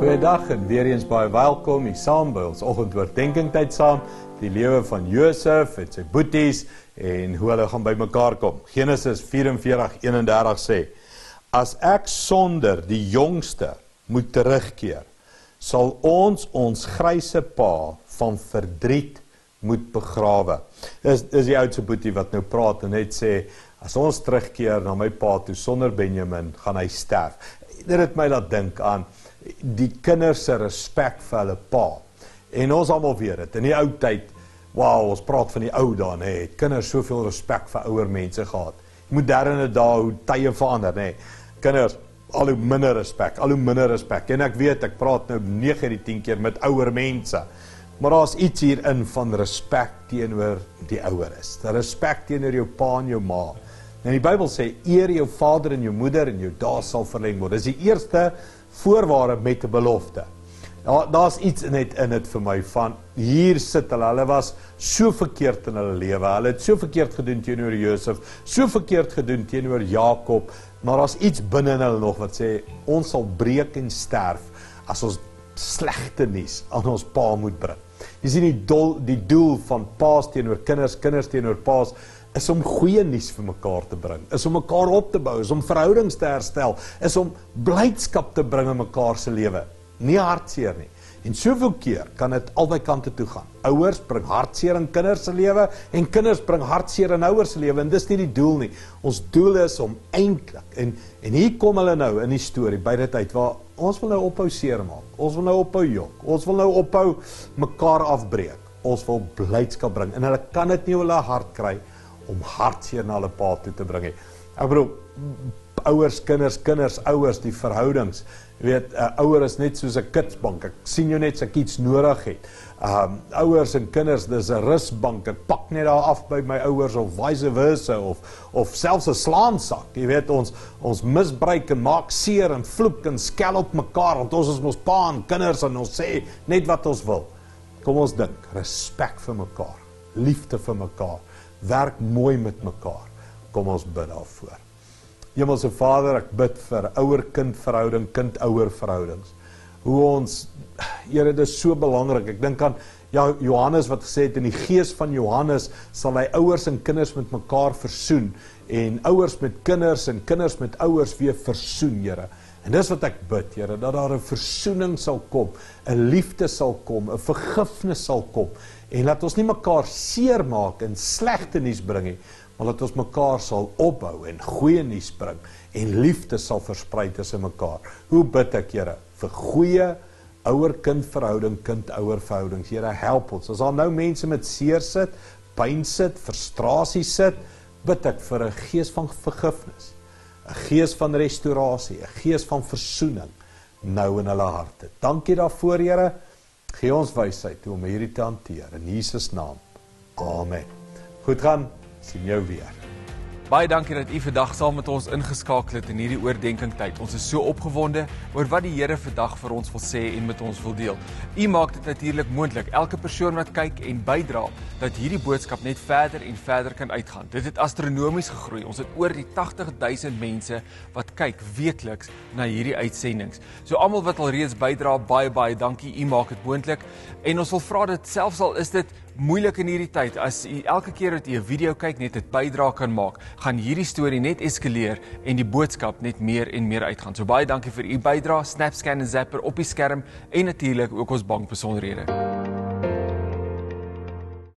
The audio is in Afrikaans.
Goeiedag en weer eens baie welkom hier saam by ons oggendoordenkings tyd saam. Die lewe van Josef en sy boeties en hoe hulle gaan bymekaar kom. Genesis 44:31 sê: As ek sonder die jongste moet terugkeer, sal ons ons grysse pa van verdriet moet begrawe. Dis dis die oudste boetie wat nou praat en net sê as ons terugkeer na my pa toe sonder Benjamin, gaan hy sterf. Dit het my laat dink aan die kinders se respek vir hulle pa. En ons almal weet dit. In die ou tyd, wow, ons praat van die ou dae, nê, het kinders soveel respek vir ouer mense gehad. Moderne dae hoe tye verander, nê. Kinders al hoe minder respek, al hoe minder respek. En ek weet ek praat nou 9 uit die 10 keer met ouer mense. Maar daar's iets hierin van respek teenoor die oueres. Die respek teenoor jou pa en jou ma. En die Bybel sê eer jou vader en jou moeder en jou dae sal verleng word. Dis die eerste voorwaarde met 'n belofte. Ja, daar's iets net in dit vir my van hier sit hulle. Hulle was so verkeerd in hulle lewe. Hulle het so verkeerd gedoen teenoor Josef, so verkeerd gedoen teenoor Jakob, maar daar's iets binne in hulle nog wat sê ons sal breek en sterf as ons slegte nuus aan ons pa moet bring. Jy sien die doel die doel van paas teenoor kinders, kinders teenoor paas is om goeie nuus vir mekaar te bring, is om mekaar op te bou, is om verhoudings te herstel, is om blydskap te bring in mekaar se lewe, nie hartseer nie. En soveel keer kan dit albei kante toe gaan. Ouers bring hartseer in kinders se lewe en kinders bring hartseer in ouers se lewe en dis nie die doel nie. Ons doel is om eintlik en en hier kom hulle nou in die storie by dit uit waar ons wil nou ophou seermaak. Ons wil nou ophou jok. Ons wil nou ophou mekaar afbreek. Ons wil blydskap bring en hulle kan dit nie in hulle hart kry nie om hartseer na hulle pa toe te bring het. Ek bedoel ouers, kinders, kinders, ouers, die verhoudings. Jy weet, 'n uh, ouer is net soos 'n kitsbank. Ek sien jou net as ek iets nodig het. Um ouers en kinders, dis 'n rusbank. Ek pak net daar af by my ouers of vice versa of of selfs 'n slaansak. Jy weet ons ons misbruik en maak seer en vloek en skel op mekaar want ons is mos pa en kinders en ons sê net wat ons wil. Kom ons dink, respek vir mekaar, liefde vir mekaar werk mooi met mekaar. Kom ons bid daarvoor. Hemelse Vader, ek bid vir ouer-kind verhouding, kind-ouer verhoudings. Hoe ons Here, dit is so belangrik. Ek dink aan ja Johannes wat gesê het in die gees van Johannes sal hy ouers en kinders met mekaar versoen en ouers met kinders en kinders met ouers weer versoen, Here. En dis wat ek bid, Here, dat daar 'n versoening sal kom, 'n liefde sal kom, 'n vergifnis sal kom en laat ons nie mekaar seermaak en slegte nuus bring nie, maar laat ons mekaar sal opbou en goeie nuus bring en liefde sal versprei tussen mekaar. Hoe bid ek, Here, vir goeie ouer-kind verhouding, kind-ouer verhoudings. Here, help ons. As daar nou mense met seer sit, pyn sit, frustrasie sit, bid ek vir 'n gees van vergifnis, 'n gees van restaurasie, 'n gees van versoening nou in hulle harte. Dankie daarvoor, Here. Gee ons wysheid om hierdie te hanteer in Jesus naam. Amen. Goed gaan. Sien jou weer. Baie dankie dat u vandag saam met ons ingeskakel het in hierdie oordeenking tyd. Ons is so opgewonde oor wat die Here vandag vir ons wil sê en met ons wil deel. U maak dit natuurlik moontlik elke persoon wat kyk en bydra dat hierdie boodskap net verder en verder kan uitgaan. Dit het astronomies gegroei. Ons het oor die 80000 mense wat kyk weekliks na hierdie uitsendings. So almal wat al reeds bydra, baie baie dankie. U maak dit moontlik. En ons wil vra dat selfs al is dit moeilik in hierdie tyd as u elke keer dat u 'n video kyk net 'n bydrae kan maak, gaan hierdie storie net eskaleer en die boodskap net meer en meer uitgaan. So baie dankie vir u bydrae, SnapScan en Zapper op die skerm en natuurlik ook ons bankbesonderhede.